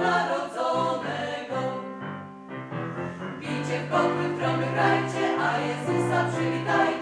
Narodzonego. Bijcie w pokój, promy grajcie, a Jezusa przywitajcie.